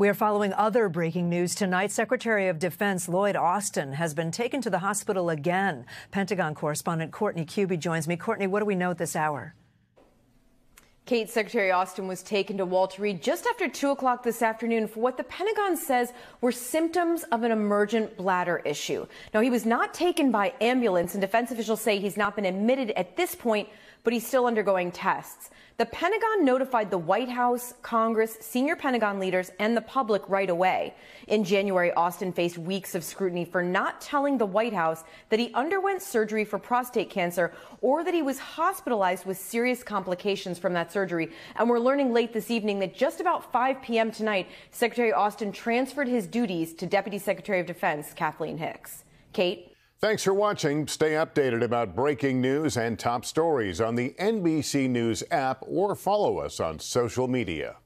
We are following other breaking news tonight. Secretary of Defense Lloyd Austin has been taken to the hospital again. Pentagon correspondent Courtney Kube joins me. Courtney, what do we know at this hour? Kate, Secretary Austin was taken to Walter Reed just after 2 o'clock this afternoon for what the Pentagon says were symptoms of an emergent bladder issue. Now, he was not taken by ambulance, and defense officials say he's not been admitted at this point, but he's still undergoing tests. The Pentagon notified the White House, Congress, senior Pentagon leaders, and the public right away. In January, Austin faced weeks of scrutiny for not telling the White House that he underwent surgery for prostate cancer or that he was hospitalized with serious complications from that surgery. And we're learning late this evening that just about 5 p.m. tonight, Secretary Austin transferred his duties to Deputy Secretary of Defense Kathleen Hicks. Kate? Thanks for watching. Stay updated about breaking news and top stories on the NBC News app or follow us on social media.